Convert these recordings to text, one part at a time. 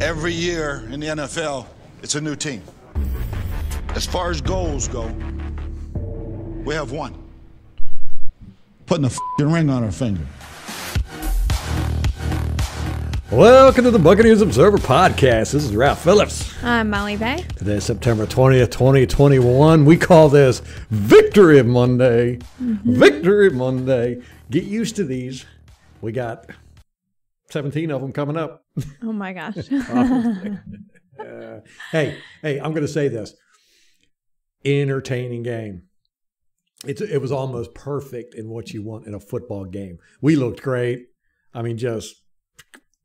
Every year in the NFL, it's a new team. As far as goals go, we have one. Putting a f***ing ring on our finger. Welcome to the Buccaneers Observer Podcast. This is Ralph Phillips. I'm Molly Bay. Today is September 20th, 2021. We call this Victory Monday. Mm-hmm. Victory Monday. Get used to these. We got 17 of them coming up. Oh my gosh. Uh, hey, hey, I'm going to say this. Entertaining game. It's, it was almost perfect in what you want in a football game. We looked great. I mean, just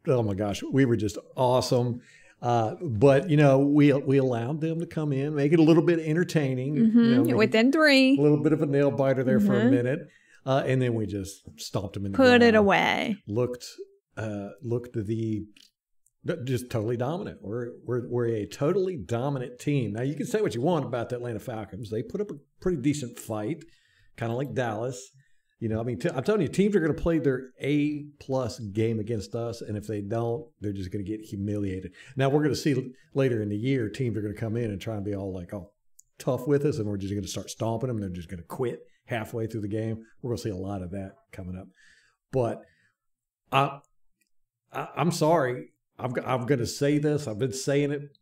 oh my gosh, we were just awesome. Uh, but you know, we we allowed them to come in, make it a little bit entertaining. You know, make Within a little bit of a nail biter there for a Mhm. minute, uh, and then we just stomped them in the put it away. Looked uh, looked the just totally dominant. We're we're we're a totally dominant team. Now you can say what you want about the Atlanta Falcons. They put up a pretty decent fight, kind of like Dallas. You know, I mean, t- I'm telling you, teams are going to play their A plus game against us, and if they don't, they're just going to get humiliated. Now we're going to see later in the year, teams are going to come in and try and be all like, "Oh, tough with us," and we're just going to start stomping them. They're just going to quit halfway through the game. We're going to see a lot of that coming up. But I, I I'm sorry, I'm I'm going to say this. I've been saying it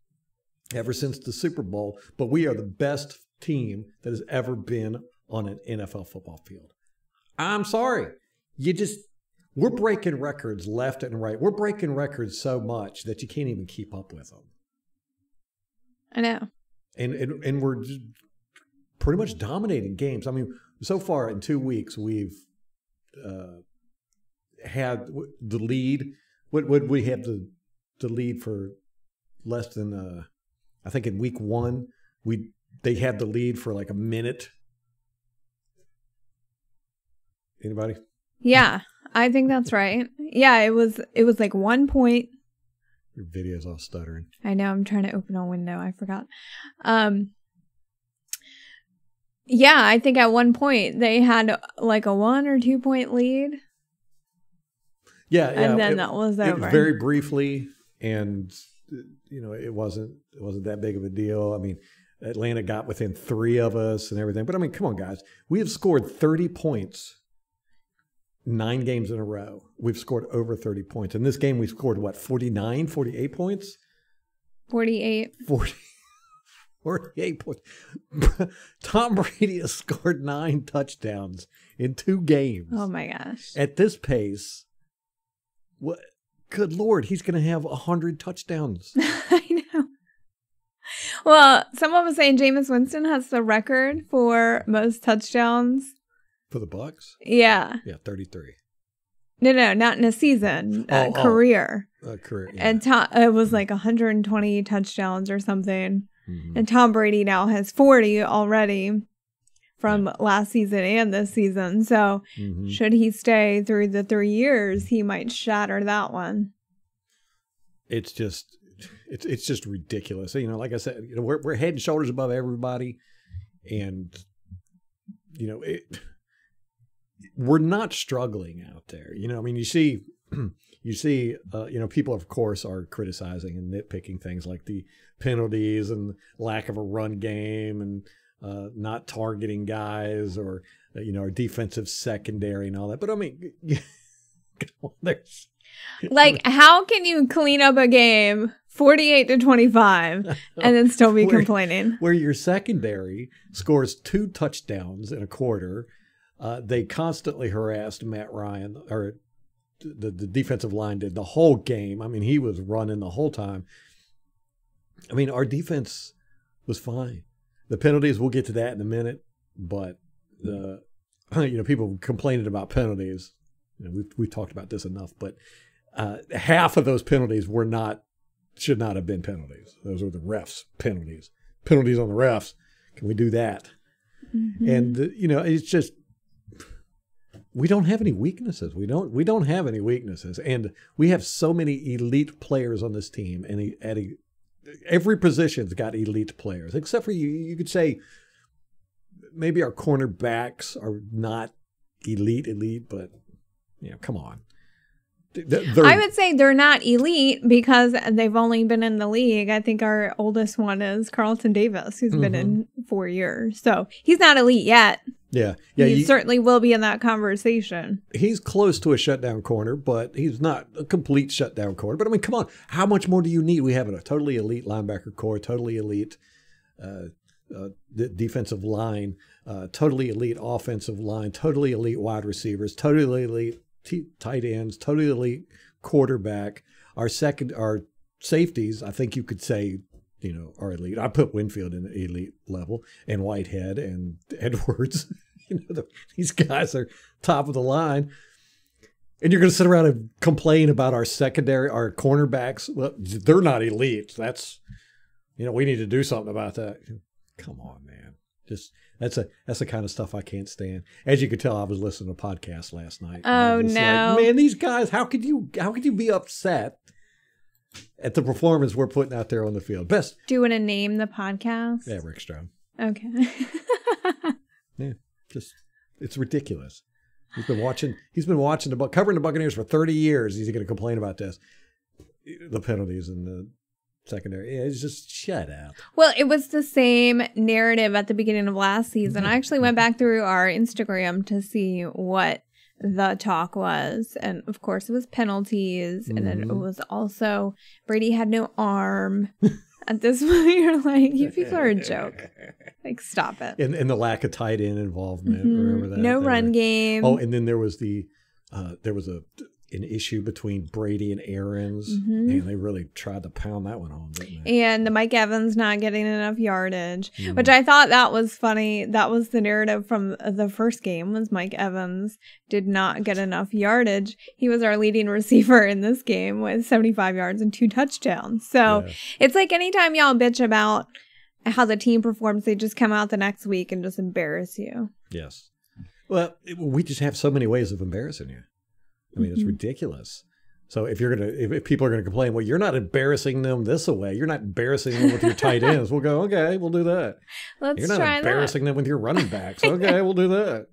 ever since the Super Bowl. But we are the best team that has ever been on an NFL football field. I'm sorry. You just we're breaking records left and right. We're breaking records so much that you can't even keep up with them. I know. And and, and we're pretty much dominating games. I mean, so far in 2 weeks we've uh, had the lead. Would would we have the the lead for less than uh I think in week 1 we they had the lead for like a minute. Anybody? Yeah, I think that's right. Yeah, it was. It was like one point. Your video's all stuttering. I know. I'm trying to open a window. I forgot. Um. Yeah, I think at one point they had like a one or two point lead, Yeah, yeah. and then it- that was it over. very briefly, and you know, it wasn't it wasn't that big of a deal. I mean, Atlanta got within three of us and everything. But I mean, come on, guys, we have scored thirty points nine games in a row. We've scored over thirty points. In this game, we scored what 49, 48 points. Forty-eight. 40, 48 points. Tom Brady has scored nine touchdowns in two games. Oh my gosh. At this pace, what? Good lord, he's going to have a hundred touchdowns. I know. Well, someone was saying Jameis Winston has the record for most touchdowns. For the Bucs? Yeah. Yeah, 33. No, no, not in a season, Oh, oh. career. Uh, career. Yeah. And Tom, it was like 120 touchdowns or something. Mhm. And Tom Brady now has 40 already from last season and this season. So, Mhm. should he stay through the three years, he might shatter that one. It's just it's it's just ridiculous. You know, like I said, you know, we're we're head and shoulders above everybody and you know, it we're not struggling out there. You know, I mean, you see you see uh, you know, people of course are criticizing and nitpicking things like the penalties and lack of a run game and uh, not targeting guys or uh, you know, our defensive secondary and all that. But I mean, on, there's Like, how can you clean up a game 48 to 25 and then still be Where- complaining? where your secondary scores two touchdowns in a quarter. Uh, they constantly harassed Matt Ryan, or the, the defensive line did the whole game. I mean, he was running the whole time. I mean, our defense was fine. The penalties, we'll get to that in a minute, but the you know people complaining about penalties. You know, we've we've talked about this enough, but uh, half of those penalties were not should not have been penalties. Those were the refs' penalties. Penalties on the refs. Can we do that? Mhm. And uh, you know, it's just we don't have any weaknesses. We don't we don't have any weaknesses, and we have so many elite players on this team, and at a, every position's got elite players, except for you. You could say maybe our cornerbacks are not elite, elite, but you know, come on. I would say they're not elite because they've only been in the league. I think our oldest one is Carlton Davis, who's been in four years. So he's not elite yet. yeah, yeah. he you- certainly will be in that conversation. he's close to a shutdown corner, but he's not a complete shutdown corner. But I mean, come on, how much more do you need? We have a totally elite linebacker core, totally elite uh, uh, d- defensive line, uh, totally elite offensive line, totally elite wide receivers, totally elite t- tight ends, totally elite quarterback. Our second, our safeties, I think you could say. You know, are elite. I put Winfield in the elite level, and Whitehead and Edwards. you know, the, these guys are top of the line. And you're going to sit around and complain about our secondary, our cornerbacks. Well, they're not elite. That's, you know, we need to do something about that. Come on, man. Just that's a that's the kind of stuff I can't stand. As you could tell, I was listening to a podcast last night. Oh, no. man, these guys. How could you how could you be upset at the performance we're putting out there on the field? Best, Do you want to name the podcast? yeah, Rick Stroud. Okay. Yeah, just it's ridiculous. He's been watching. He's been watching the covering the Buccaneers for thirty years. He's going to complain about this, the penalties and the secondary. It's just shut up. well, it was the same narrative at the beginning of last season. I actually went back through our Instagram to see what the talk was. And of course, it was penalties. And then it Mhm. was also Brady had no arm. At this point, you're like, you people are a joke. Like, stop it. And and the lack of tight end involvement. Mhm. Remember that? No They run game. Oh, and then there was the uh, there was a an issue between Brady and Arians, Mhm. and they really tried to pound that one home, didn't they? and the Mike Evans not getting enough yardage, Mm. which I thought that was funny. That was the narrative from the first game was Mike Evans did not get enough yardage. He was our leading receiver in this game with 75 yards and two touchdowns. So Yeah. it's like anytime y'all bitch about how the team performs, they just come out the next week and just embarrass you. Yes. Well, we just have so many ways of embarrassing you. I mean, it's Mhm. ridiculous. So if you're gonna, if, if people are gonna complain, well, you're not embarrassing them this way. You're not embarrassing them with your tight ends. We'll go, okay, we'll do that. Let's You're not embarrassing them with your running backs. Okay, we'll do that.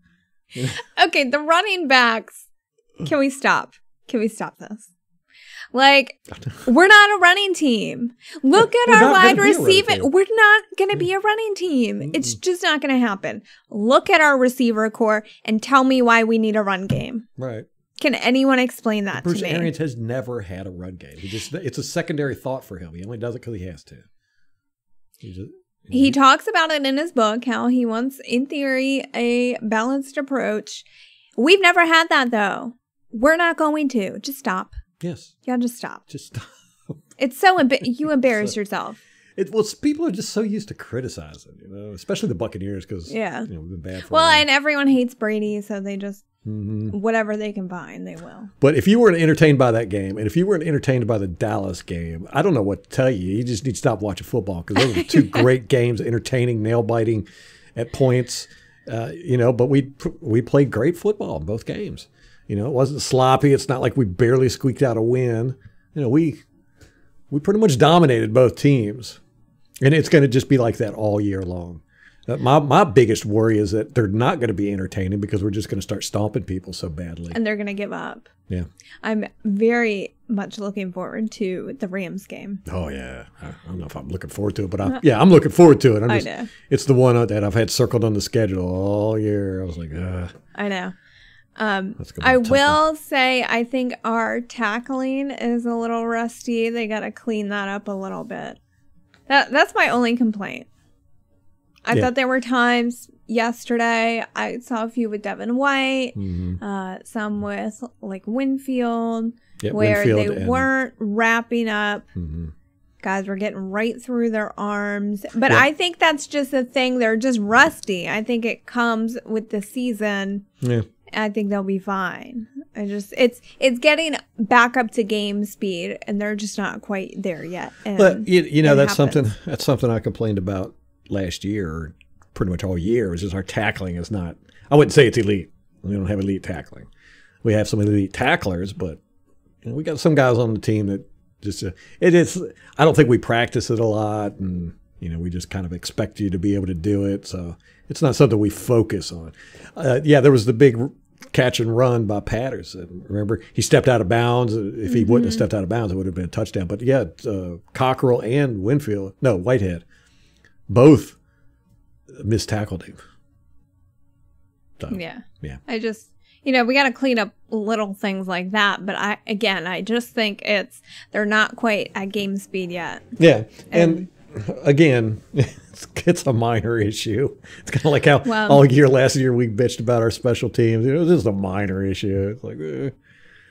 that. Okay, the running backs. Can we stop? Can we stop this? Like, we're not a running team. Look at We're our wide gonna be a running receiver. We're not going to be a running team. It's just not going to happen. Look at our receiver core and tell me why we need a run game. Right. Can anyone explain that Bruce to me? Arians has never had a run game. He just it's a secondary thought for him. He only does it because he has to. He just, He talks about it in his book how he wants, in theory, a balanced approach. We've never had that though. We're not going to. Just stop. yes, Y'all just stop. just stop. It's so emba- you embarrass yourself. It. Well, people are just so used to criticizing, you know, especially the Buccaneers because Yeah. you know we've been bad for. Well, and everyone hates Brady, so they just Mhm. whatever they can find, they will. But if you weren't entertained by that game, and if you weren't entertained by the Dallas game, I don't know what to tell you. You just need to stop watching football because those were two great games, entertaining, nail biting at points. Uh, you know, but we we played great football in both games. You know, it wasn't sloppy. It's not like we barely squeaked out a win. You know, we we pretty much dominated both teams, and it's going to just be like that all year long. Uh, My my biggest worry is that they're not going to be entertaining because we're just going to start stomping people so badly. And they're going to give up. Yeah. I'm very much looking forward to the Rams game. Oh yeah, I I don't know if I'm looking forward to it, but I, yeah, I'm looking forward to it. I'm I just, know. It's the one that I've had circled on the schedule all year. I was like, uh, I know. Um, That's gonna be I will say I think our tackling is a little rusty. They got to clean that up a little bit. That that's my only complaint. I Yeah. thought there were times yesterday I saw a few with Devin White, mhm. uh, some with like Winfield, yeah, where Winfield they and- weren't wrapping up. mhm. Guys were getting right through their arms. But Yeah. I think that's just a thing. They're just rusty. I think it comes with the season. Yeah, I think they'll be fine. I just it's it's getting back up to game speed and they're just not quite there yet. And but you, you know that's happens. something that's something I complained about last year, pretty much all year. Is just our tackling is not. I wouldn't say it's elite. We don't have elite tackling. We have some elite tacklers, but you know, we got some guys on the team that just uh, it is. I don't think we practice it a lot, and you know we just kind of expect you to be able to do it. So it's not something we focus on. Uh, yeah, there was the big catch and run by Patterson. Remember, he stepped out of bounds. If he wouldn't have stepped out of bounds, it would have been a touchdown. But yeah, uh, Cockrell and Winfield, no, Whitehead, both missed tackled him. So, Yeah. yeah. I just, you know, we got to clean up little things like that. But I, again, I just think it's, they're not quite at game speed yet. Yeah, and, again, it's, it's a minor issue. It's kind of like how Well- all year last year we bitched about our special teams. You know, this is a minor issue. It's like, eh.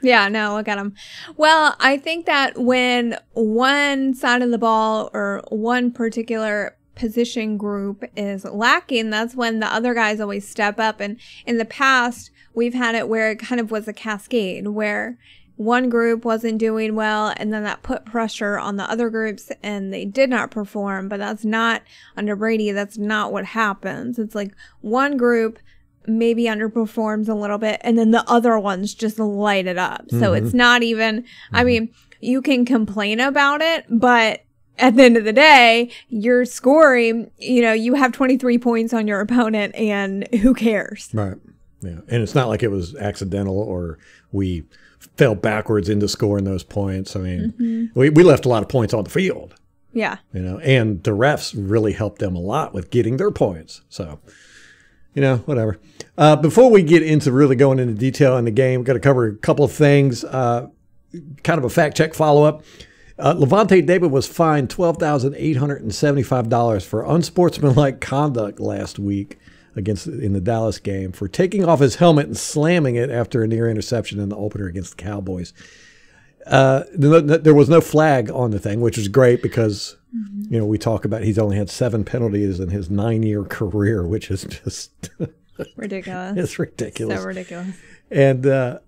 Yeah, no, look at them. Well, I think that when one side of the ball or one particular position group is lacking, that's when the other guys always step up. And in the past, we've had it where it kind of was a cascade where one group wasn't doing well and then that put pressure on the other groups and they did not perform. But that's not under Brady, that's not what happens. It's like one group maybe underperforms a little bit and then the other ones just light it up. So it's mm-hmm. not even I mm-hmm. mean, you can complain about it, but at the end of the day, you're scoring, you know, you have 23 points on your opponent and who cares? right, yeah, and it's not like it was accidental or we fell backwards into scoring those points. I mean, we we left a lot of points on the field. Yeah. you know, and the refs really helped them a lot with getting their points. So, you know, whatever. Uh, before we get into really going into detail in the game, we've got to cover a couple of things. Uh, kind of a fact check follow up. Uh, Lavonte David was fined twelve thousand eight hundred and seventy five dollars for unsportsmanlike conduct last week against in the Dallas game for taking off his helmet and slamming it after a near interception in the opener against the Cowboys uh, there was no flag on the thing, which is great because you know we talk about he's only had seven penalties in his nine-year career, which is just Ridiculous. it's ridiculous. so ridiculous. And uh,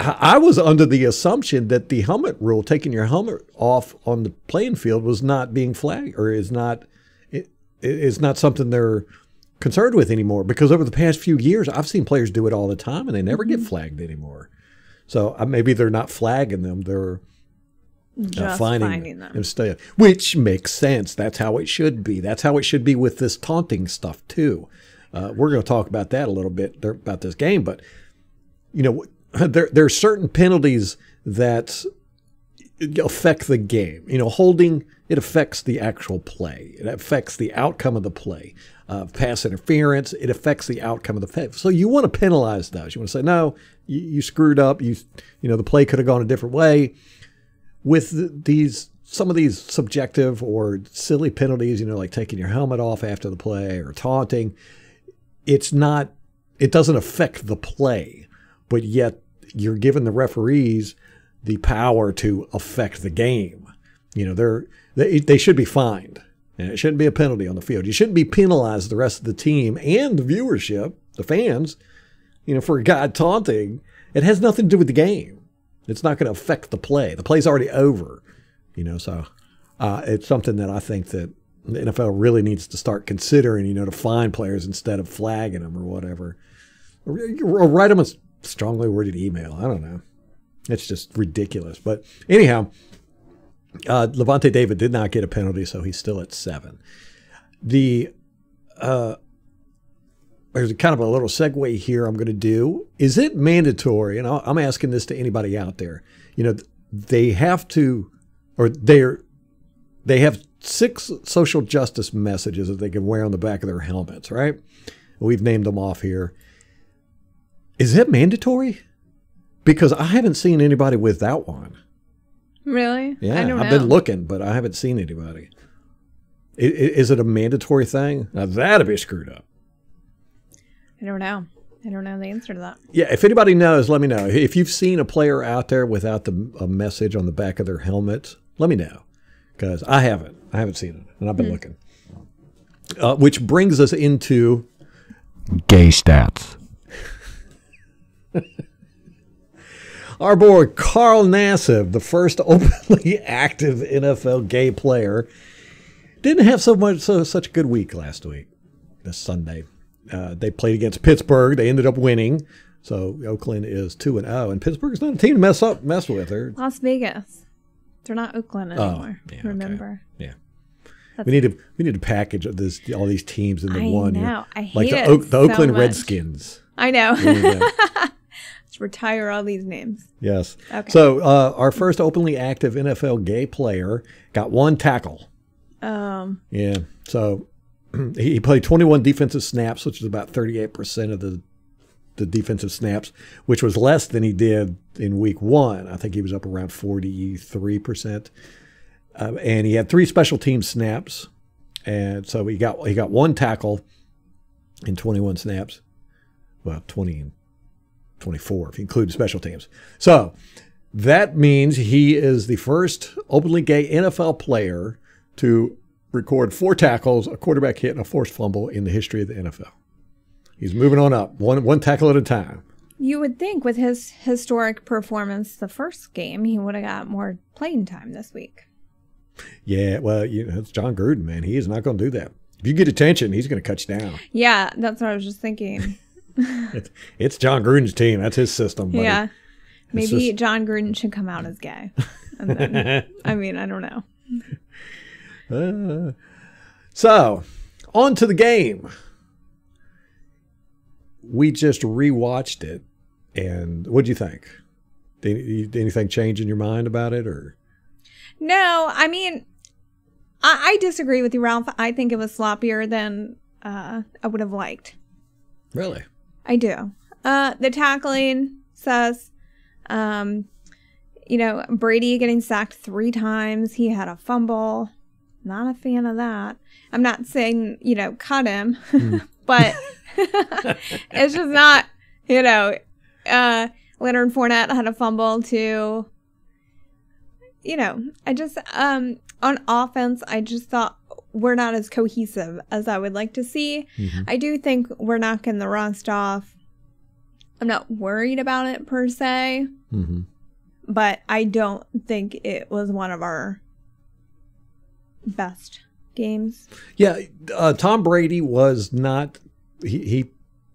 I I was under the assumption that the helmet rule, taking your helmet off on the playing field, was not being flagged or is not it is not something they're concerned with anymore. Because over the past few years, I've seen players do it all the time, and they never get flagged anymore. So uh, maybe they're not flagging them; they're uh, Just finding, finding them. instead, which makes sense. That's how it should be. That's how it should be with this taunting stuff too. Uh, we're going to talk about that a little bit about this game, but you know, there there are certain penalties that affect the game. You know, holding it affects the actual play. It affects the outcome of the play. Uh, pass interference, it affects the outcome of the play. So you want to penalize those. You want to say, no, you, you screwed up. You you know the play could have gone a different way. With these some of these subjective or silly penalties, you know, like taking your helmet off after the play or taunting, it's not. It doesn't affect the play, but yet you're giving the referees the power to affect the game. You know, they're they, they should be fined. And it shouldn't be a penalty on the field. You shouldn't be penalized the rest of the team and the viewership, the fans, you know, for a guy taunting. It has nothing to do with the game. It's not going to affect the play. The play's already over, you know. So uh, it's something that I think that the NFL really needs to start considering, you know, to fine players instead of flagging them or whatever, or, or write them a strongly worded email. I don't know. It's just ridiculous. But anyhow, uh, Lavonte David did not get a penalty, so he's still at seven. The uh, there's kind of a little segue here I'm going to do. Is it mandatory? And I'm asking this to anybody out there. You know, they have to, or they're they have six social justice messages that they can wear on the back of their helmets, right? We've named them off here. Is it mandatory? Because I haven't seen anybody without one. Really? Yeah, I don't I've know. been looking, but I haven't seen anybody. I- i- Is it a mandatory thing? Now that'd be screwed up. I don't know. I don't know the answer to that. Yeah, if anybody knows, let me know. If you've seen a player out there without the a message on the back of their helmet, let me know because I haven't. I haven't seen it, and I've been looking. Uh, which brings us into Gay stats. our boy Carl Nassib, the first openly active NFL gay player, didn't have so much so such a good week last week. This Sunday, uh, they played against Pittsburgh. They ended up winning, so Oakland is two and zero, and Pittsburgh is not a team to mess up mess with. They're Las Vegas. They're not Oakland anymore. Oh, yeah, okay. remember? Yeah. We need to we need to package this all these teams into I one. know. I like hate the, it Oak, the Oakland. Redskins. I know. There you go. Let's retire all these names. Yes. Okay. So uh, our first openly active NFL gay player got one tackle. Um, Yeah. So he he played 21 defensive snaps, which is about 38% of the the defensive snaps, which was less than he did in week one. I think he was up around 43%. Uh, and he had three special team snaps. And so he got he got one tackle in 21 snaps. Well, 20 and 24 if you include special teams. So that means he is the first openly gay NFL player to record four tackles, a quarterback hit, and a forced fumble in the history of the NFL. He's moving on up, one one tackle at a time. you would think with his historic performance the first game, he would have got more playing time this week. Yeah, well, you know, it's Jon Gruden, man. He is not going to do that. If you get attention, he's going to cut you down. Yeah, that's what I was just thinking. It's, it's Jon Gruden's team. That's his system. Buddy. yeah. Maybe just- Jon Gruden should come out as gay. And then, I mean, I don't know. Uh, so, on to the game. We just rewatched it, and what do you think? Did did anything change in your mind about it, or No, I mean, I, I disagree with you, Ralph. I think it was sloppier than uh, I would have liked. really? I do. Uh, the tackling says, um, you know, Brady getting sacked three times. He had a fumble. Not a fan of that. I'm not saying, you know, cut him, but it's just not, you know, uh, Leonard Fournette had a fumble too. You know, I just, um, on offense, I just thought we're not as cohesive as I would like to see. I do think we're knocking the rust off. I'm not worried about it per se, Mm-hmm. but I don't think it was one of our best games. Yeah, uh, Tom Brady was not. He, he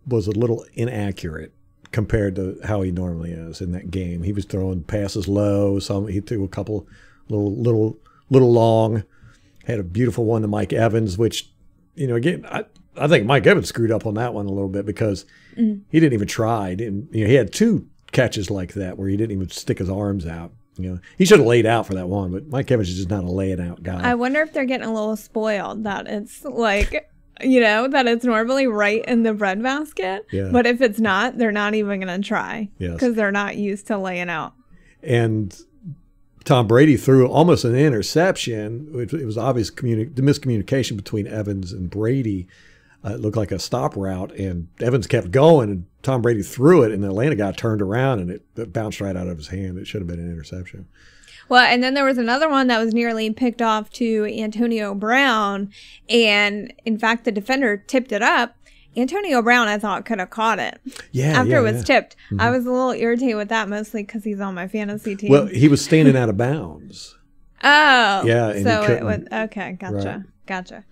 was a little inaccurate compared to how he normally is in that game. He was throwing passes low. Some he threw a couple little little little long. Had a beautiful one to Mike Evans, which you know again I I think Mike Evans screwed up on that one a little bit because mm. he didn't even try. He Didn't you know he had two catches like that where he didn't even stick his arms out. You know he should have laid out for that one, but Mike Evans is just not a laying out guy. I wonder if they're getting a little spoiled that it's like, you know, that it's normally right in the breadbasket. Yeah. But if it's not, they're not even going to try Yes. because they're not used to laying out. and Tom Brady threw almost an interception. It, it was obvious communi- the miscommunication between Evans and Brady. Uh, it looked like a stop route, and Evans kept going, and Tom Brady threw it, and the Atlanta guy turned around, and it, it bounced right out of his hand. It should have been an interception. Well, and then there was another one that was nearly picked off to Antonio Brown. And in fact, the defender tipped it up. Antonio Brown, I thought, could have caught it Yeah, after yeah, it was yeah. Mm-hmm. tipped. I was a little irritated with that, mostly because he's on my fantasy team. Well, he was standing out of bounds. oh, Yeah, and so it couldn't- Okay, gotcha, Right. gotcha.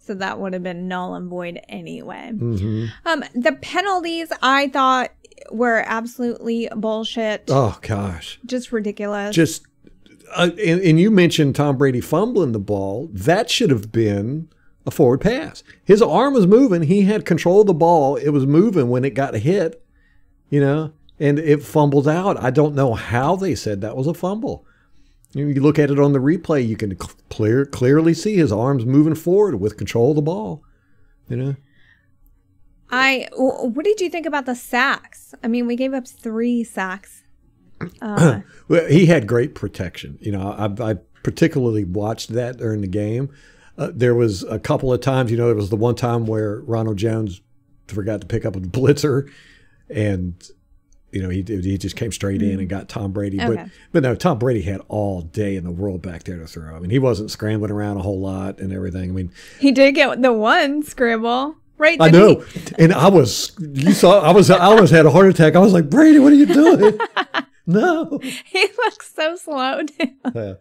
So that would have been null and void anyway. hmm Um, the penalties I thought were absolutely bullshit, Oh gosh, just ridiculous. just uh, and, and you mentioned Tom Brady fumbling the ball. That should have been a forward pass. His arm was moving. He had control of the ball. It was moving when it got hit, you know, and it fumbled out. I don't know how they said that was a fumble. You, look at it on the replay, you can clear clearly see his arms moving forward with control of the ball. You know, I What did you think about the sacks? I mean, we gave up three sacks. Uh, Well, he had great protection. You know, I, I particularly watched that during the game. Uh, there was a couple of times, you know, there was the one time where Ronald Jones forgot to pick up a blitzer, and you know he did- he just came straight in and got Tom Brady. But Okay. but no, Tom Brady had all day in the world back there to throw. I mean, he wasn't scrambling around a whole lot and everything. I mean, he did get the one scramble, right? I know, and I was you saw I was I almost had a heart attack. I was like, Brady, what are you doing? no. He, he looks so slow. Too. Yeah.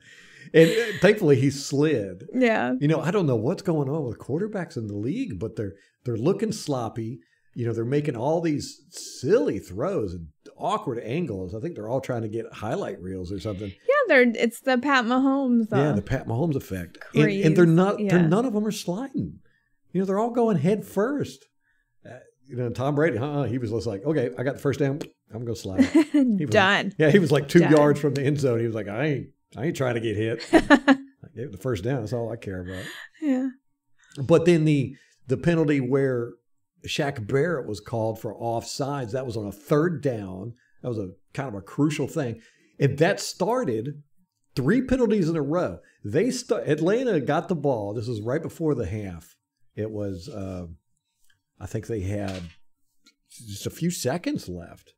And uh, thankfully he slid. yeah. You know, I don't know what's going on with quarterbacks in the league, but they're they're looking sloppy. You know, they're making all these silly throws and awkward angles. I think they're all trying to get highlight reels or something. Yeah, they're it's the Pat Mahomes. Uh, yeah, the Pat Mahomes effect. And, and they're not. They're yeah. none of them are sliding. You know, they're all going head first. Uh, you know, Tom Brady, huh? He was just like, okay, I got the first down. I'm gonna slide. it." He was Done. Like, yeah, he was like two Done. yards from the end zone. He was like, I ain't, I ain't trying to get hit. I gave it the first down. That's all I care about. Yeah. But then the the penalty where Shaq Barrett was called for offsides, that was on a third down. That was a kind of a crucial thing. And that started three penalties in a row. They start Atlanta got the ball. This was right before the half. It was uh, I think they had just a few seconds left.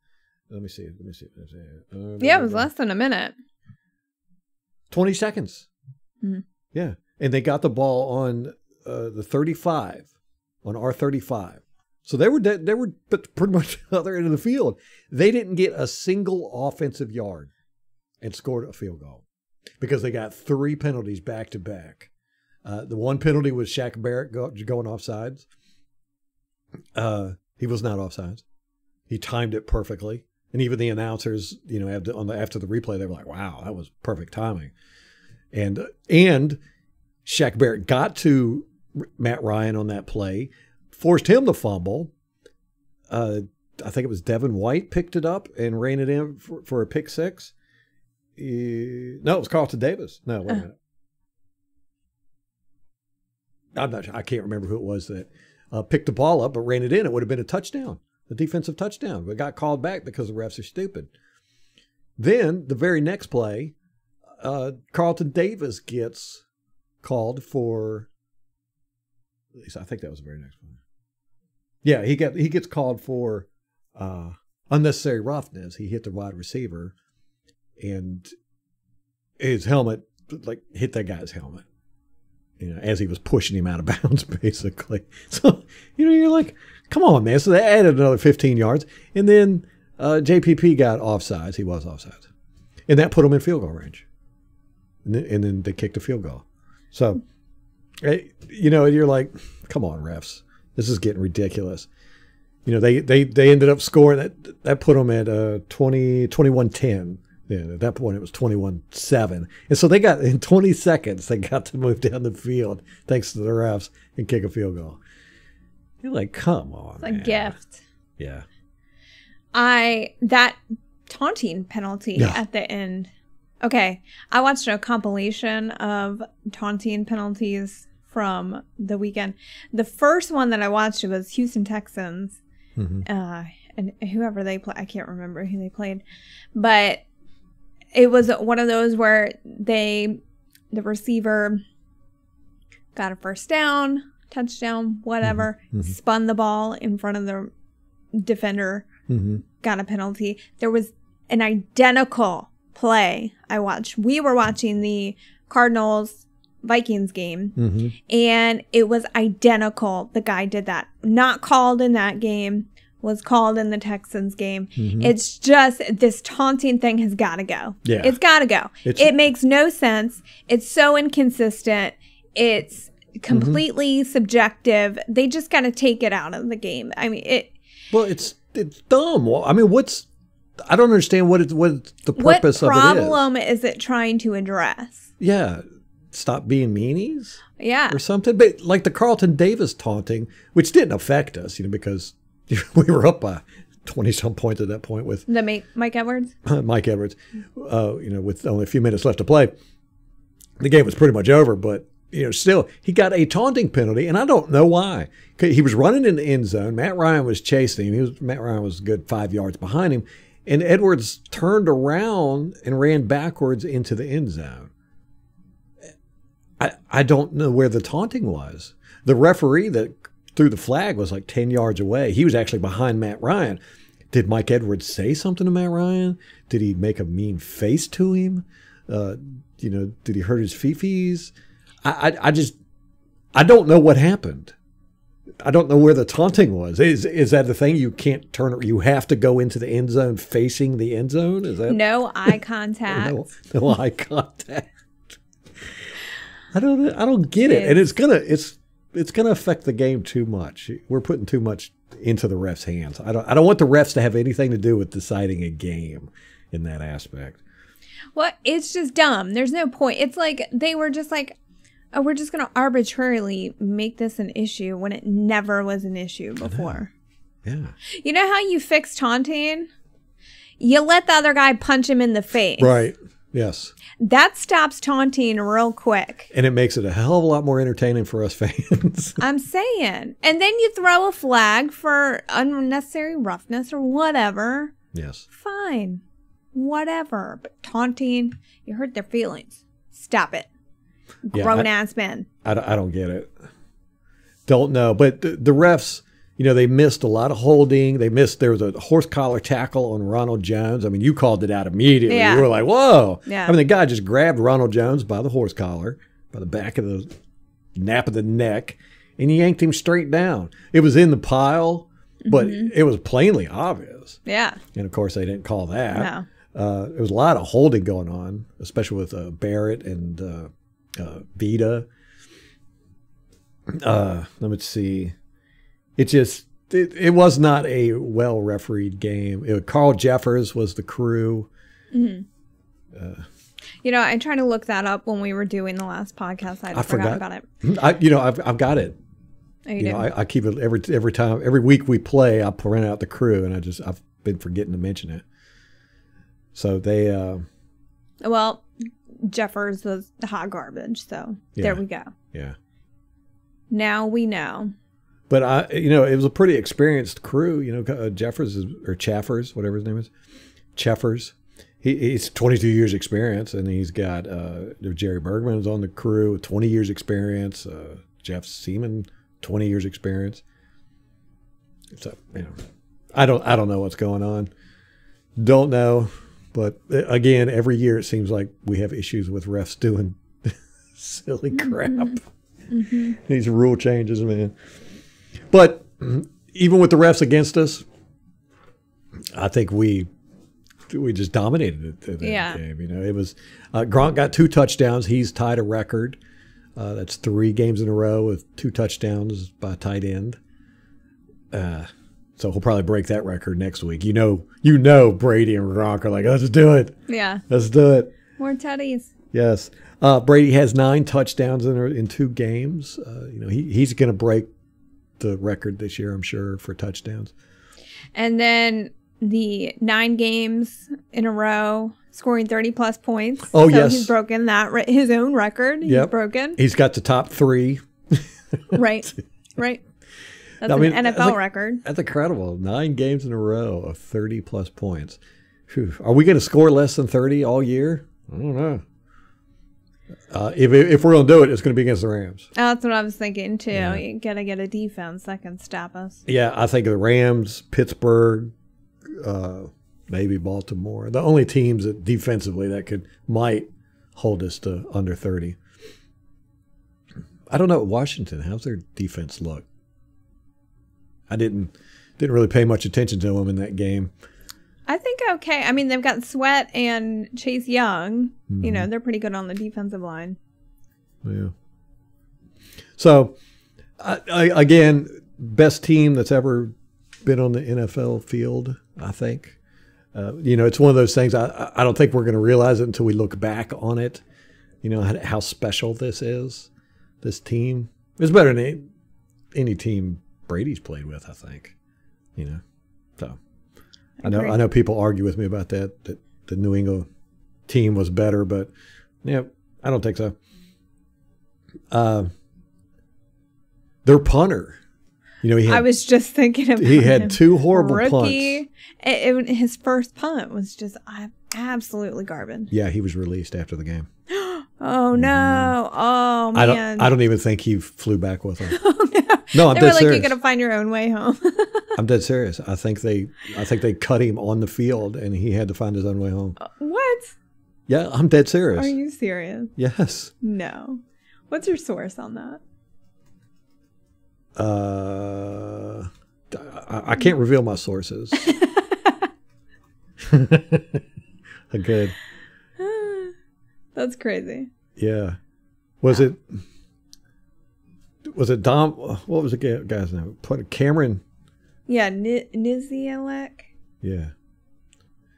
Let me see. Let me see. Let me see. Uh, Yeah, it was less than a minute. 20 seconds. Mhm. Yeah. And they got the ball on uh, the 35, on R35. So they were, they were but pretty much the other end of the field. They didn't get a single offensive yard and scored a field goal because they got three penalties back to back. Uh, the one penalty was Shaq Barrett go, going offsides. Uh, he was not offsides. He timed it perfectly. And even the announcers, you know, after, on the, after the replay, they were like, "Wow, that was perfect timing." And and Shaq Barrett got to Matt Ryan on that play, forced him to fumble. Uh, I think it was Devin White picked it up and ran it in for, for a pick six. Eh, no, it was Carlton Davis. No, wait a minute. I'm not. sure. I can't remember who it was that uh, picked the ball up but ran it in. It would have been a touchdown, a defensive touchdown, but got called back because the refs are stupid. Then the very next play, uh, Carlton Davis gets called for. At least I think that was the very next one. Yeah, he got he gets called for uh, unnecessary roughness. He hit the wide receiver, and his helmet like hit that guy's helmet. You know, as he was pushing him out of bounds, basically. So you know, you're like, come on, man. So they added another 15 yards, and then uh, JPP got offsides. He was offsides, and that put him in field goal range. And then, and then they kicked a field goal. So, eh, you know, you're like, come on, refs. This is getting ridiculous. You know, they they they ended up scoring that that put them at uh 20 21-10. Yeah, at that point it was 21-7. And so they got in 20 seconds they got to move down the field thanks to the refs and kick a field goal. You're like, come on. It's a man. gift. Yeah. I that taunting penalty Yeah. at the end. Okay, I watched a compilation of taunting penalties from the weekend. The first one that I watched was Houston Texans, Mhm. uh, and whoever they play, I can't remember who they played, but it was one of those where they, the receiver, got a first down, touchdown, whatever, mhm. spun the ball in front of the defender hmm got a penalty. There was an identical play I watched. We were watching the Cardinals Vikings game hmm and it was identical. The guy did that. Not called in that game, was called in the Texans game. Mhm. It's just this taunting thing has got to go. Yeah. It's got to go. It's- it makes no sense. It's so inconsistent. It's completely subjective. They just got to take it out of the game. I mean, it Well, it's it's dumb. Well, I mean, what's I don't understand what it, what the purpose what of it is. problem is it trying to address? Yeah, stop being meanies Yeah. or something. But like the Carlton Davis taunting, which didn't affect us, you know, because we were up by twenty some points at that point with The Ma- Mike Edwards? Mike Edwards. Uh, you know, with only a few minutes left to play, the game was pretty much over. But you know, still he got a taunting penalty, and I don't know why. He was running in the end zone. Matt Ryan was chasing him. He was Matt Ryan was a good five yards behind him, and Edwards turned around and ran backwards into the end zone. I I don't know where the taunting was. The referee that threw the flag was like ten yards away. He was actually behind Matt Ryan. Did Mike Edwards say something to Matt Ryan? Did he make a mean face to him? Uh, you know, did he hurt his fifis? I, I, I just, I don't know what happened. I don't know where the taunting was. Is is that the thing? You can't turn. You have to go into the end zone facing the end zone. Is that No eye contact. no, no eye contact? I don't. I don't get it, and it's gonna. It's it's gonna affect the game too much. We're putting too much into the refs' hands. I don't. I don't want the refs to have anything to do with deciding a game in that aspect. Well, it's just dumb. There's no point. It's like they were just like, oh, we're just going to arbitrarily make this an issue when it never was an issue before. Yeah. You know how you fix taunting? You let the other guy punch him in the face. Right. Yes. That stops taunting real quick. And it makes it a hell of a lot more entertaining for us fans. I'm saying. And then you throw a flag for unnecessary roughness or whatever. yes. Fine. Whatever. But taunting, you hurt their feelings. Stop it. Yeah, Grown I- ass men. I, don't- I don't get it. Don't know. But the, the refs, you know, they missed a lot of holding. They missed, there was a horse collar tackle on Ronald Jones. I mean, you called it out immediately. Yeah. You were like, whoa. Yeah. I mean, the guy just grabbed Ronald Jones by the horse collar, by the back of the nap of the neck, and he yanked him straight down. It was in the pile, but it was plainly obvious. Yeah. And of course, they didn't call that. No. Uh, there was a lot of holding going on, especially with uh, Barrett and uh, uh, Vita. Uh, let me see. It just it, it was not a well refereed game. It, Carl Jeffers was the crew. You know, I tried to look that up when we were doing the last podcast. I, I forgot forgot. about it. I, you know, I've, I've got it. Oh, you, You know, I, I keep it every every time every week we play. I print out the crew, and I just I've been forgetting to mention it. So they. Uh, well, Jeffers was hot garbage. So Yeah. there we go. yeah. Now we know. But I, you know, it was a pretty experienced crew. You know, uh, Jeffers is, or Chaffers, whatever his name is, Chaffers. He, he's 22 years experience, and he's got uh, Jerry Bergman's on the crew, 20 years experience. Uh, Jeff Seeman, 20 years experience. So you know, I don't, I don't know what's going on. Don't know, but uh, again, every year it seems like we have issues with refs doing silly crap. These rule changes, man. But even with the refs against us, I think we we just dominated it, that Yeah. game. You know, it was uh, Gronk got two touchdowns. He's tied a record. Uh, that's three games in a row with two touchdowns by a tight end. Uh, so he'll probably break that record next week. You know, you know, Brady and Gronk are like, let's do it, Yeah. let's do it. More teddies. Yes. Uh, Brady has nine touchdowns in in two games. Uh, you know, he, he's going to break the record this year, I'm sure, for touchdowns. And then the nine games in a row scoring 30 plus points. Oh, so yes. He's broken that, re- his own record. He's Yep. broken. He's got the top three. right. Right. That's I mean, an that's NFL like- record. That's incredible. Nine games in a row of 30 plus points. Phew. Are we going to score less than 30 all year? I don't know. Uh, if, if we're going to do it, it's going to be against the Rams. That's what I was thinking too. You gotta get a defense that can stop us. Yeah, I think the Rams, Pittsburgh, uh, maybe Baltimore. The only teams that defensively that could might hold us to under thirty. I don't know Washington. How's their defense look? I didn't didn't really pay much attention to them in that game. I think okay. I mean, they've got Sweat and Chase Young. Mm-hmm. You know, they're pretty good on the defensive line. Yeah. So, I, I, again, best team that's ever been on the NFL field. I think. Uh, you know, it's one of those things. I I don't think we're going to realize it until we look back on it. You know how, how special this is. This team it's better than any, any team Brady's played with. I think. You know, so I know I know people argue with me about that. That the New England team was better, but yeah, I don't think so. Uh, their punter, you know, he I was just thinking about he had two horrible rookie. punts. It, it- his first punt was just absolutely garbage. Yeah, he was released after the game. Oh no! Oh Mm-hmm. I man! don't. I don't even think he flew back with him. Oh, no. No, I'm They dead were like, serious. "You gotta find your own way home." I'm dead serious. I think they. I think they cut him on the field, and he had to find his own way home. what? Yeah, I'm dead serious. Are you serious? yes. No. What's your source on that? Uh, I, I can't reveal my sources. Good. That's crazy. Yeah. Was it? Was it Dom? What was the guy's name? Put Cameron. Yeah, N- Nizialek. Yeah.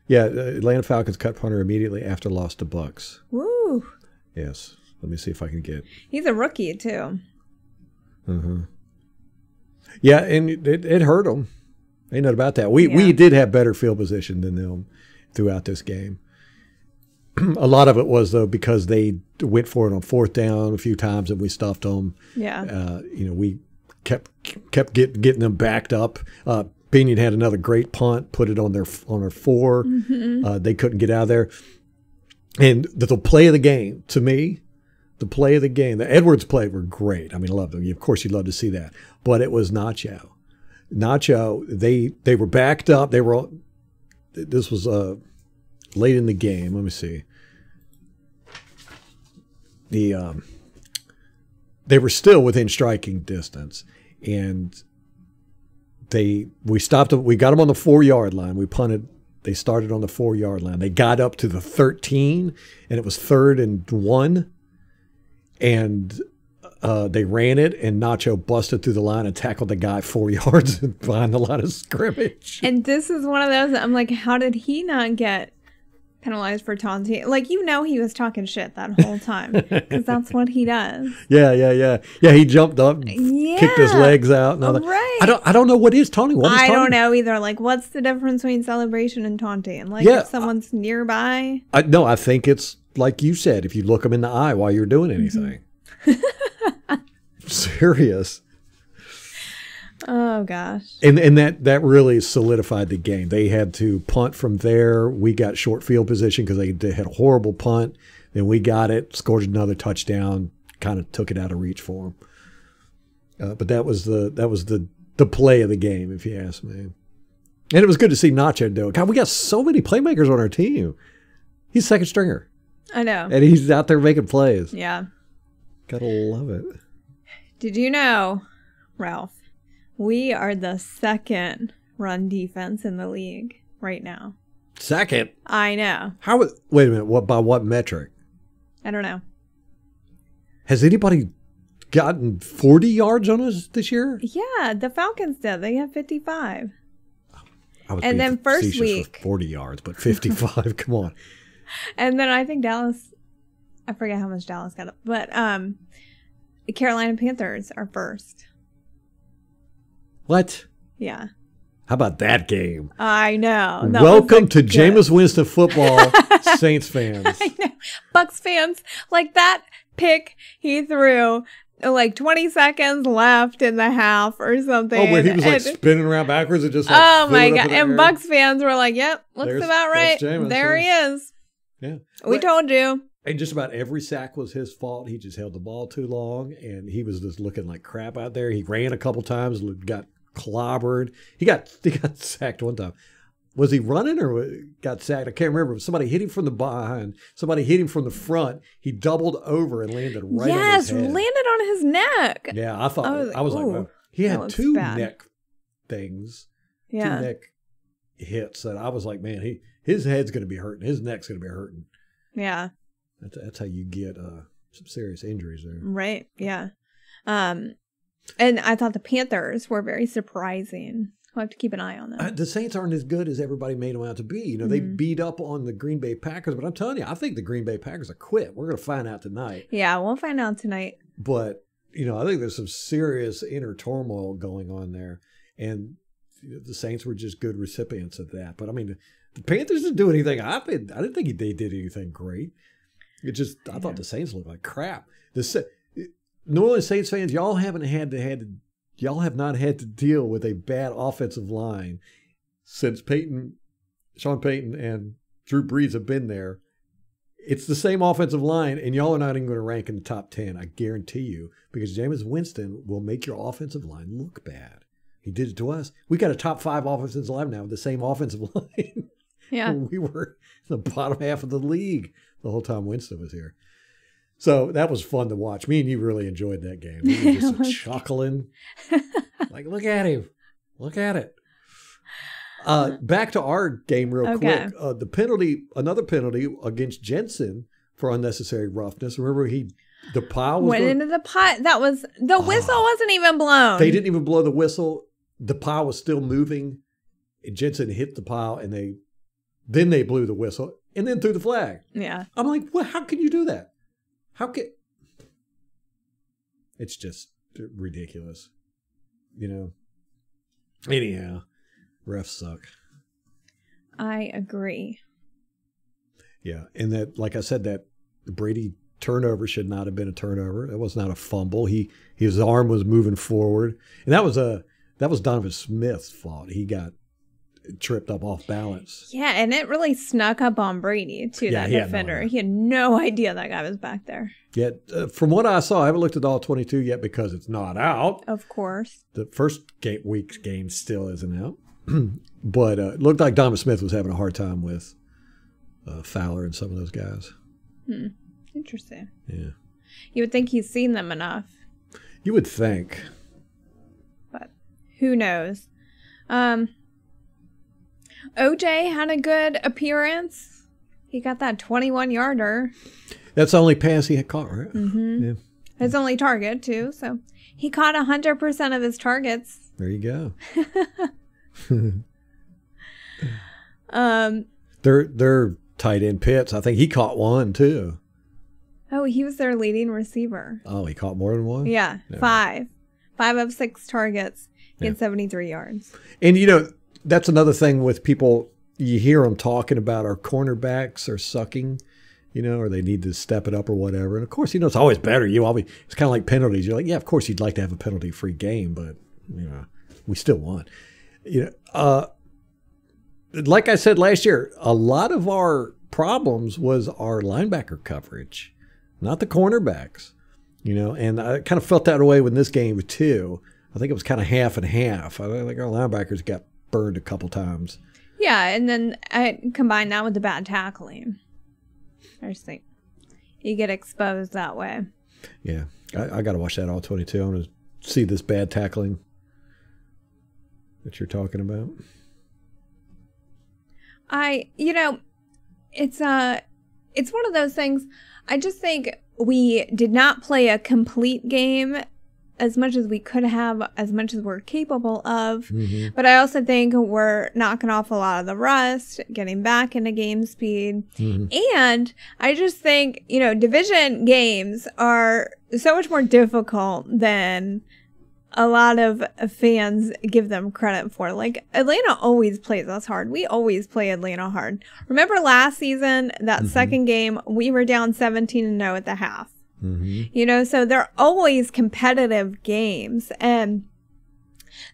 Yeah. uh, Atlanta Falcons cut punter immediately after loss to Bucs. Woo! Yes. Let me see if I can get. He's a rookie too. Uh huh. Yeah, and it, it hurt him. Ain't nothing about that. We Yeah. we did have better field position than them throughout this game. a lot of it was though because they went for it on fourth down a few times and we stuffed them. Yeah. Uh, you know, we kept kept get, getting them backed up. Uh, Pinion had another great punt, put it on their on their 4 Uh, they couldn't get out of there. And the, the play of the game to me, the play of the game, the Edwards play were great. I mean, I love them. Of course, you'd love to see that, but it was Nacho. Nacho, they they were backed up. They were. This was uh late in the game. Let me see. The um, they were still within striking distance, and they we stopped them. We got them on the four yard line. We punted. They started on the four yard line. They got up to the thirteen, and it was third and one, and uh, they ran it, and Nacho busted through the line and tackled the guy four yards behind the line of scrimmage. And this is one of those I'm like, how did he not get penalized for taunting? Like, you know, he was talking shit that whole time because that's what he does. Yeah, yeah, yeah, yeah. He jumped up, and kicked his legs out, and all that. Right. I don't, I don't know what is taunting. What is I taunting? don't know either. Like, what's the difference between celebration and taunting? Like, Yeah, if someone's nearby, I, no, I think it's like you said. If you look them in the eye while you're doing Mm-hmm. anything, serious, oh gosh. and and that that really solidified the game. They had to punt from there. We got short field position because they, they had a horrible punt. Then we got it, scored another touchdown, kind of took it out of reach for them. Uh, but that was the that was the the play of the game, if you ask me. And it was good to see Nacho do it. God, we got so many playmakers on our team. He's second stringer, I know. and he's out there making plays. Yeah. Gotta love it. Did you know, Ralph? We are the second run defense in the league right now. Second, I know. how? was- Wait a minute. What by what metric? I don't know. Has anybody gotten 40 yards on us this year? Yeah, the Falcons did. They have 55. I was And then first week- 40 yards, but 55. come on. And then I think Dallas, I forget how much Dallas got, but um, the Carolina Panthers are first. What? Yeah, How about that game? I know. That Welcome to good- Jameis Winston football, Saints fans. I know. Bucs fans like that pick he threw. Like 20 seconds left in the half or something. Oh, where he was like And- spinning around backwards and just like oh my flew it up god! And air. Bucs fans were like, "Yep, looks There's- about right. there he is. Yeah. We But- told you." And just about every sack was his fault. He just held the ball too long, and he was just looking like crap out there. He ran a couple times, and got clobbered. He got he got sacked one time. Was he running or got sacked? I can't remember. Somebody hit him from the behind. Somebody hit him from the front. He doubled over and landed right on yes, his head. landed on his neck. Yeah, I thought I was I was, like, like, wow. he had two bad. neck things, Yeah. two neck hits that I was like, man, he his head's going to be hurting. His neck's going to be hurting. Yeah. That's that's how you get uh, some serious injuries there. Right. Yeah. Um, and I thought the Panthers were very surprising. We'll have to keep an eye on them. Uh, the Saints aren't as good as everybody made them out to be. You know, they Mhm. beat up on the Green Bay Packers, but I'm telling you, I think the Green Bay Packers are quit. We're going to find out tonight. yeah, we'll find out tonight. But you know, I think there's some serious inner turmoil going on there, and the Saints were just good recipients of that. But I mean, the Panthers didn't do anything. I did, I didn't think they did anything great. It just I thought the Saints looked like crap. The New Orleans Saints fans, y'all haven't had to had to, y'all have not had to deal with a bad offensive line since Peyton, Sean Payton, and Drew Brees have been there. It's the same offensive line, and y'all are not even going to rank in the top 10, I guarantee you, because Jameis Winston will make your offensive line look bad. He did it to us. We got a top five offensive line now with the same offensive line. Yeah. we were in the bottom half of the league the whole time Winston was here. So that was fun to watch. Me and you really enjoyed that game. We were just chuckling. like, look at him. Look at it. Uh, back to our game real Okay. quick. Uh, the penalty, another penalty against Jensen for unnecessary roughness. Remember, he the pile was Went going- into the pot. That was the whistle wasn't even blown. they didn't even blow the whistle. The pile was still moving. Jensen hit the pile, and they then they blew the whistle and then threw the flag. Yeah. I'm like, well, how can you do that? How can? It's just ridiculous, you know. Anyhow, refs suck. I agree. Yeah, and that, like I said, that Brady turnover should not have been a turnover. That was not a fumble. He his arm was moving forward, and that was a that was Donovan Smith's fault. He got tripped up off balance. Yeah, and it really snuck up on Brady too. Yeah, that he had no defender, he had no idea that guy was back there. Yet, uh, from what I saw, I haven't looked at all 22 yet because it's not out. Of course. The first game, week's game still isn't out. but uh, it looked like Donovan Smith was having a hard time with uh, Fowler and some of those guys. Interesting. Yeah. You would think he's seen them enough, You would think. but who knows? Um, OJ had a good appearance. He got that 21 yarder. That's the only pass he had caught, right? Mm-hmm. Yeah. His only target, too. So he caught 100% of his targets. There you go. Um, They're they're tight end Pitts. I think he caught one too. oh, he was their leading receiver. Oh, he caught more than one. Yeah, five. Five of six targets. He had Yeah. 73 yards. And you know that's another thing with people. You hear them talking about our cornerbacks are sucking, you know, or they need to step it up or whatever. And of course, you know it's always better. You always it's kind of like penalties. You're like, yeah, of course you'd like to have a penalty free game, but you know we still won. You know, uh, like I said last year, a lot of our problems was our linebacker coverage, not the cornerbacks. You know, and I kind of felt that way with this game too. I think it was kind of half and half. I think our linebackers got burned a couple times. Yeah, and then I combine that with the bad tackling. I just think you get exposed that way. Yeah, I, I got to watch that all 22. I want to see this bad tackling that you're talking about. I, you know, it's uh it's one of those things. I just think we did not play a complete game as much as we could have, as much as we're capable of. Mm-hmm. But I also think we're knocking off a lot of the rust, getting back into game speed. Mm-hmm. And I just think, you know, division games are so much more difficult than a lot of fans give them credit for. Like Atlanta always plays us hard. We always play Atlanta hard. Remember last season, that second game, we were down 17 and 0 at the half. Mm-hmm. You know, so they're always competitive games and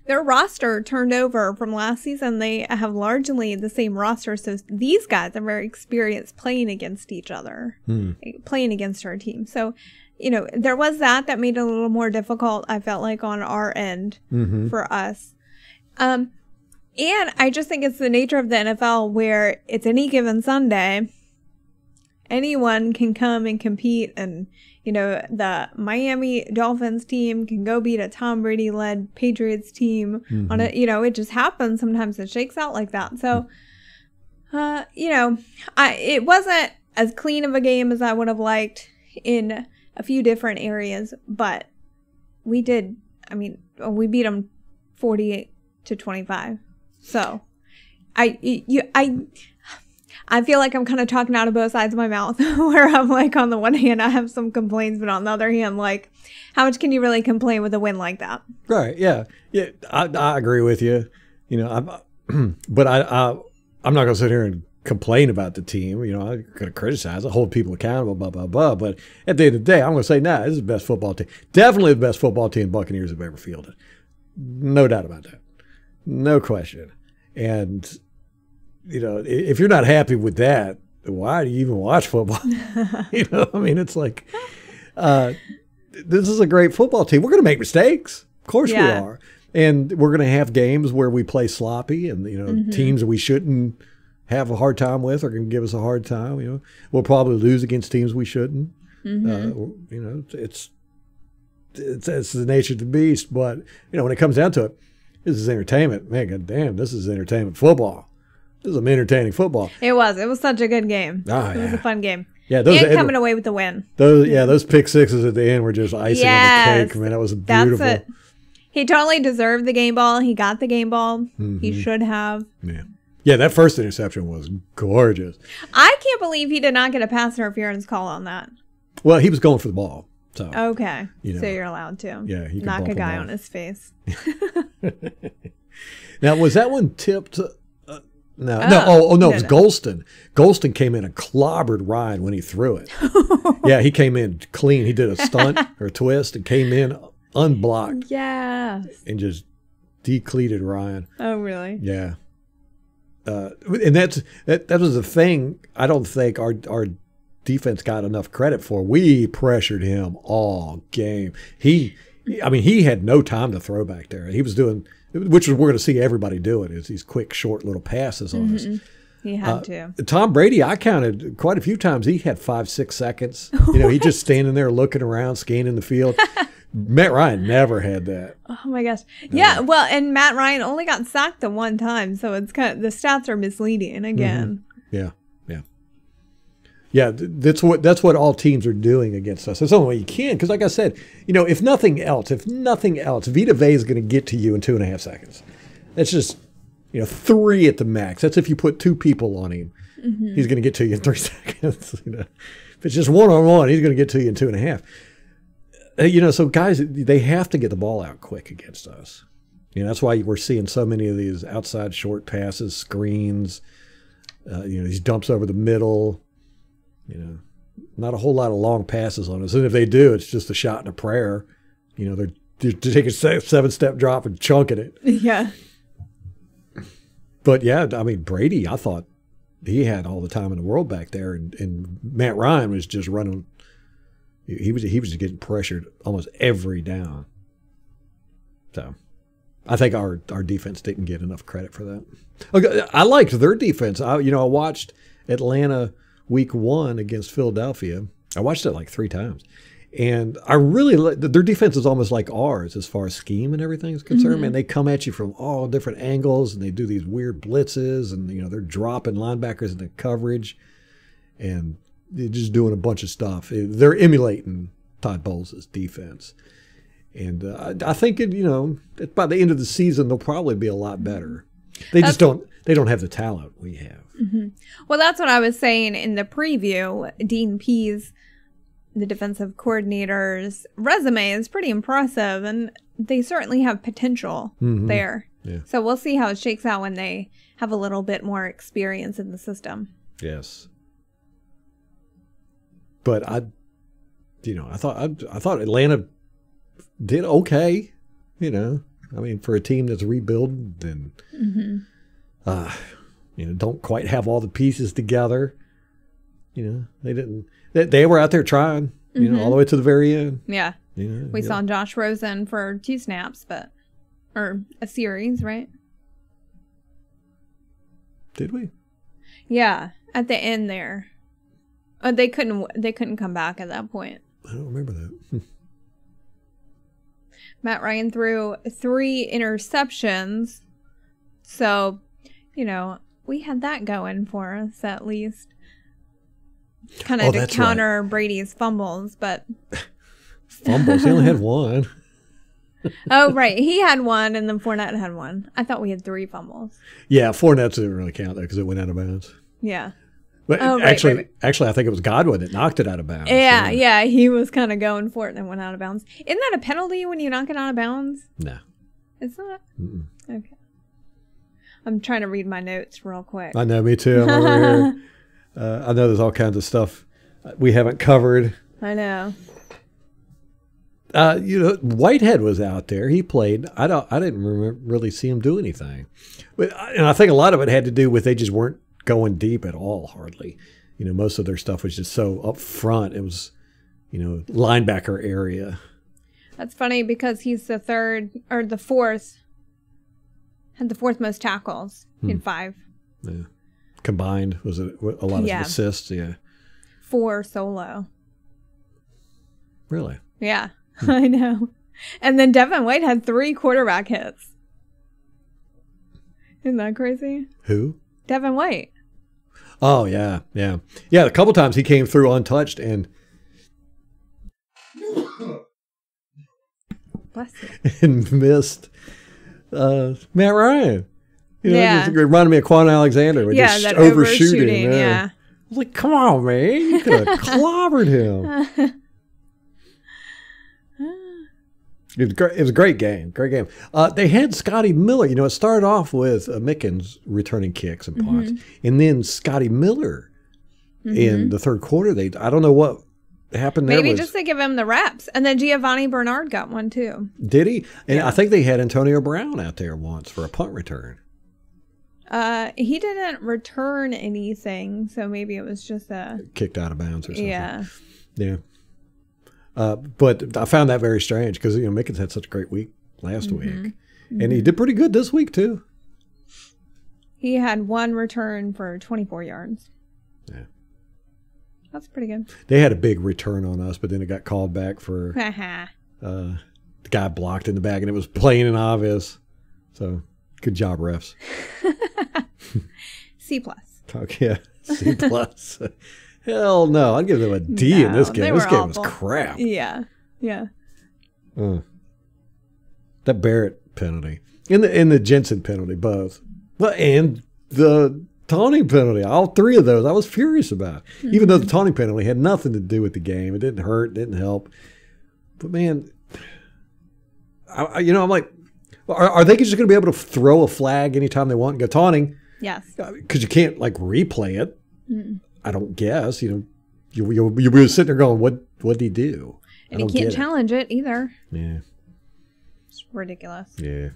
their roster turned over from last season. They have largely the same roster. So these guys are very experienced playing against each other, Hmm. playing against our team. So, you know, there was that that made it a little more difficult, I felt like, on our end Mm-hmm. for us. Um, and I just think it's the nature of the NFL where it's any given Sunday, anyone can come and compete. And, you know, the Miami Dolphins team can go beat a Tom Brady led Patriots team on it. You know, it just happens. Sometimes it shakes out like that. So, uh, you know, I, it wasn't as clean of a game as I would have liked in a few different areas, but we did. I mean, we beat them 48 to 25. So, I you I I feel like I'm kind of talking out of both sides of my mouth where I'm like on the one hand I have some complaints but on the other hand like how much can you really complain with a win like that? Right. Yeah. Yeah. I, I agree with you. You know, I'm, but I, I I'm not going to sit here and complain about the team. You know, I'm going to criticize it, hold people accountable, blah blah blah. But at the end of the day, I'm going to say, nah, this is the best football team. Definitely the best football team Buccaneers have ever fielded. No doubt about that. No question. And you know, if you're not happy with that, why do you even watch football? you know, I mean, it's like, uh, this is a great football team. We're going to make mistakes. Of course Yeah. we are. And we're going to have games where we play sloppy and, you know, teams we shouldn't have a hard time with are going to give us a hard time. You know, we'll probably lose against teams we shouldn't. Uh, you know, it's, it's, it's the nature of the beast. But, you know, when it comes down to it, this is entertainment. Man, God damn, this is entertainment football. This is some entertaining football. It was. It was such a good game. Oh, it was a fun game. Yeah, those and coming away with the win. those yeah those pick sixes at the end were just icing on the cake. Man, that was That's beautiful. it. He totally deserved the game ball. He got the game ball. Mm-hmm. He should have. Yeah. Yeah, that first interception was gorgeous. I can't believe he did not get a pass interference call on that. Well, he was going for the ball. So, Okay. You know. so you're allowed to. Yeah, knock a guy on his face. Now, was that one tipped? No, no. Oh, Oh, oh no, it was no. Gholston. Gholston came in and clobbered Ryan when he threw it. yeah, he came in clean. He did a stunt or a twist and came in unblocked Yeah. and just decleated Ryan. Oh, really? Yeah. Uh, and that's that, that was the thing I don't think our our defense got enough credit for. We pressured him all game. He I mean he had no time to throw back there. He was doing which is we're going to see everybody doing is these quick short little passes on us. Mm-hmm. He had uh, to. Tom Brady, I counted quite a few times. He had five, six seconds. You know, he just standing there looking around, scanning the field. Matt Ryan never had that. Oh my gosh. Yeah. Well, and Matt Ryan only got sacked the one time, so it's kind of the stats are misleading mm-hmm. again. Yeah, yeah, yeah. That's what that's what all teams are doing against us. That's the only way you can. Because, like I said, you know, if nothing else, if nothing else, Vita Vea is going to get to you in two and a half seconds. That's just you know three at the max. That's if you put two people on him, he's going to get to you in three seconds. You know, if it's just one on one, he's going to get to you in two and a half. Uh, You know, so guys, they have to get the ball out quick against us. You know, that's why we're seeing so many of these outside short passes, screens. Uh, you know, these dumps over the middle. You know, not a whole lot of long passes on us. And if they do, it's just a shot and a prayer. You know, they're, they're taking a seven step drop and chunking it. Yeah. But yeah, I mean, Brady, I thought he had all the time in the world back there, and, and Matt Ryan was just running. He was he was getting pressured almost every down. So, I think our our defense didn't get enough credit for that. Okay, I liked their defense. I you know I watched Atlanta week one against Philadelphia. I watched it like three times, and I really their defense is almost like ours as far as scheme and everything is concerned. Man, they come at you from all different angles, and they do these weird blitzes, and you know they're dropping linebackers into coverage, and they're just doing a bunch of stuff. They're emulating Todd Bowles' defense, and uh, I I think it, you know by the end of the season they'll probably be a lot better. They just don't they don't have the talent we have. Mm-hmm. Well, that's what I was saying in the preview. Dean Pees, the defensive coordinator's resume is pretty impressive, and they certainly have potential mm-hmm. there. Yeah. So we'll see how it shakes out when they have a little bit more experience in the system. Yes. But I, you know, I thought I, I thought Atlanta did okay. You know, I mean, for a team that's rebuilding and, uh, you know, don't quite have all the pieces together. You know, they didn't. They, they were out there trying. You know, all the way to the very end. Yeah. You know, We saw Josh Rosen for two snaps, but or a series, right? Did we? Yeah, at the end there. Uh, they couldn't. They couldn't come back at that point. I don't remember that. Matt Ryan threw three interceptions, so you know we had that going for us at least. Kind of Oh, to that's right. counter Brady's fumbles, but Fumbles. he only had one. oh right, he had one, and then Fournette had one. I thought we had three fumbles. Yeah, Fournette didn't really count there because it went out of bounds. Yeah, But Oh, right, actually, right, actually, I think it was Godwin that knocked it out of bounds. yeah, yeah. He was kind of going for it and went out of bounds. Isn't that a penalty when you knock it out of bounds? No. It's not. Okay. I'm trying to read my notes real quick. I know, me too. I'm over here. Uh, I know there's all kinds of stuff we haven't covered. I know. Uh, you know, Whitehead was out there. He played. I don't. I didn't remember, really see him do anything. But and I think a lot of it had to do with they just weren't going deep at all. Hardly. You know, most of their stuff was just so up front. It was, you know, linebacker area. That's funny because he's the third or the fourth, had the fourth most tackles Hmm. in five, Yeah. Combined was it a lot of Yeah. assists? Yeah. four solo. Really. Yeah, Hmm. I know. And then Devin White had three quarterback hits. Isn't that crazy? Who? Devin White. Oh yeah, yeah, yeah. A couple times he came through untouched and and missed uh, Matt Ryan. You know, Yeah. just reminded me of Kwon Alexander with Yeah, just that overshooting. overshooting. there. Yeah. I was like, come on, man, you could have clobbered him. It was, great, it was a great game. Great game. Uh, they had Scotty Miller. You know, it started off with uh, Mickens returning kicks and punts, Mm-hmm. and then Scotty Miller in the third quarter. They I don't know what happened there. Maybe was, just to give him the reps. And then Giovani Bernard got one too. did he? And I think they had Antonio Brown out there once for a punt return. Uh, he didn't return anything, so maybe it was just a Kicked out of bounds or something. yeah. Yeah. Uh, but I found that very strange because you know Mickens had such a great week last Mm-hmm. week, and he did pretty good this week too. He had one return for 24 yards. Yeah. That's pretty good. They had a big return on us, but then it got called back for Haha. uh, the guy blocked in the back, and it was plain and obvious. So good job, refs. C plus. Talk yeah, C plus. Hell no, I'd give them a D in this game. This game was crap. Yeah. Yeah. Uh, that Barrett penalty and the and the Jensen penalty both. Well, and the taunting penalty, all three of those, I was furious about. Even though the mm-hmm. taunting penalty had nothing to do with the game, it didn't hurt, didn't help. But man, I, I- you know, I'm like, are, are they just going to be able to throw a flag anytime they want and go taunting? Yes. Because you can't like replay it. I don't guess. You know, you you you were sitting there going, what what did he do? And you can't get it. challenge it either. Yeah, It's ridiculous. yeah.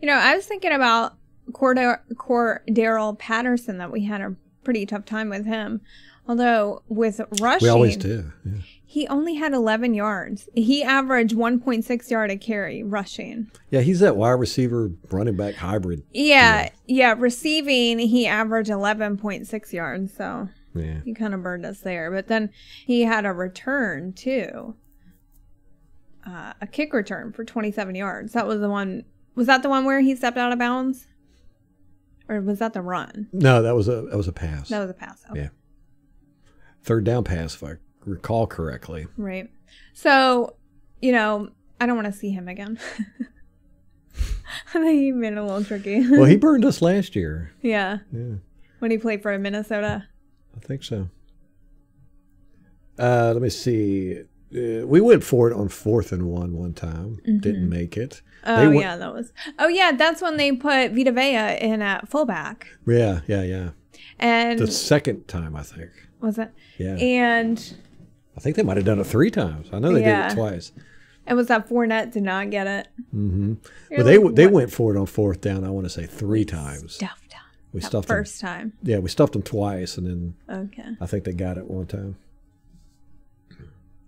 You know, I was thinking about Cordar- Cordarrelle Patterson that we had a pretty tough time with him. Although with rushing, We always do. Yeah. he only had 11 yards. He averaged 1.6 yard a carry rushing. Yeah, he's that wide receiver running back hybrid. Yeah, yeah. Receiving, he averaged 11.6 yards. So Yeah. he kind of burned us there. But then he had a return too. Uh, a kick return for 27 yards. That was the one. Was that the one where he stepped out of bounds? Or was that the run? No, that was a that was a pass. That was a pass. Okay. Yeah. Third down pass, if I recall correctly. Right. So, you know, I don't want to see him again. I think he made it a little tricky. Well, he burned us last year. yeah. Yeah, When he played for Minnesota. I think so. Uh, let me see. Uh, we went for it on fourth and one one time. Didn't make it. Oh went- yeah, that was. Oh yeah, that's when they put Vita Vea in at fullback. Yeah, yeah, yeah. And The second time, I think. was it? Yeah, And I think they might have done it three times. I know they Yeah. did it twice. And was that Fournette did not get it. Mm-hmm. But they like, they what? went for it on fourth down. I want to say three times. Stuffed him. We That stuffed them. first time. Yeah, we stuffed them twice, and then Okay. I think they got it one time.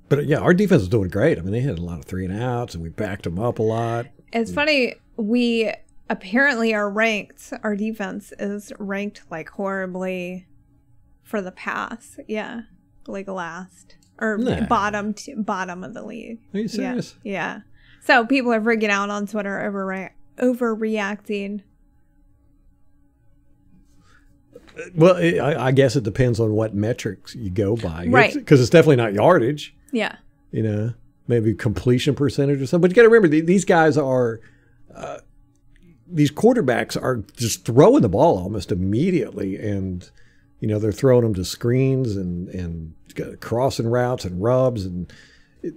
But yeah, our defense was doing great. I mean, they had a lot of three and outs, and we backed them up a lot. It's mm. funny. We apparently are ranked. Our defense is ranked like horribly for the pass. Yeah, like last or Nah. bottom to, bottom of the league. Are you Yeah, serious? yeah. So people are freaking out on Twitter over overreacting. Uh, well, it, I, I guess it depends on what metrics you go by, Right. Because it's definitely not yardage. Yeah, You know, maybe completion percentage or something. But you got to remember, these guys are. Uh, these quarterbacks are just throwing the ball almost immediately, and you know they're throwing them to screens and and crossing routes and rubs and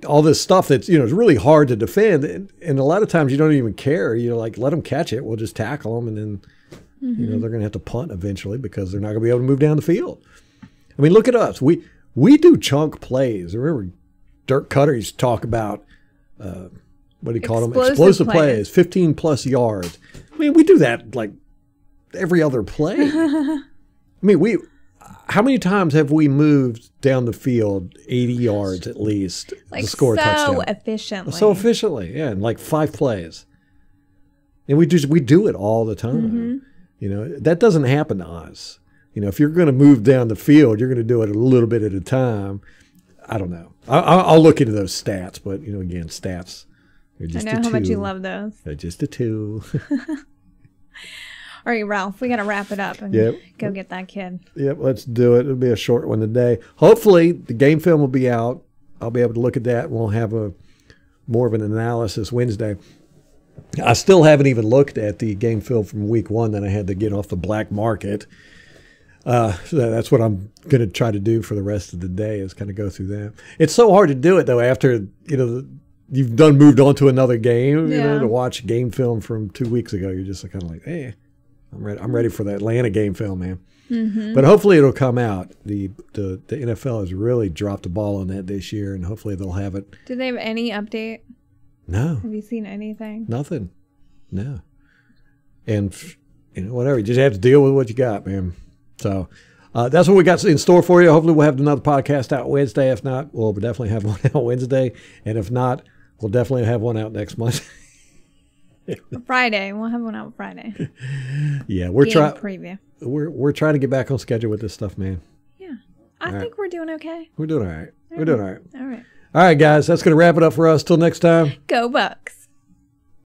all this stuff that's you know is really hard to defend. And, and a lot of times you don't even care. You know like let them catch it. We'll just tackle them and then you know they're going to have to punt eventually because they're not going to be able to move down the field. I mean look at us. We we do chunk plays. Remember Dirk Koetter's talk about uh, what do you call them Explosive plays. plays. 15 plus yards i mean we do that like every other play i mean we how many times have we moved down the field 80 yards at least like to score so a touchdown efficiently. so efficiently yeah in like five plays and we just we do it all the time Mm-hmm. you know that doesn't happen to us you know if you're going to move down the field you're going to do it a little bit at a time i don't know I, I- i'll look into those stats but you know again stats are just I know how much you love those. They're just a two All right, Ralph, we got to wrap it up and Yep. go get that kid. Yep, let's do it. It'll be a short one today. Hopefully, the game film will be out. I'll be able to look at that. We'll have a more of an analysis Wednesday. I still haven't even looked at the game film from week one that I had to get off the black market. Uh, so that's what I'm going to try to do for the rest of the day is kind of go through that. It's so hard to do it though after you know you've done moved on to another game, you know, to watch game film from two weeks ago. You're just kind of like, hey, I'm ready. I'm ready for the Atlanta game film, man. Mm-hmm. But hopefully it'll come out. The, the the NFL has really dropped the ball on that this year, and hopefully they'll have it. Do they have any update? No, Have you seen anything? nothing. No. And you know, whatever. You just have to deal with what you got, man. So uh, that's what we got in store for you. Hopefully, we'll have another podcast out Wednesday. If not, we'll definitely have one out Wednesday. And if not, we'll definitely have one out next month. Friday. We'll have one out Friday. yeah, we're trying. preview. We're we're trying to get back on schedule with this stuff, man. Yeah. I right. think we're doing okay. We're doing all right. We're doing all right. All right. All right, guys. That's going to wrap it up for us. Till next time. Go Bucs.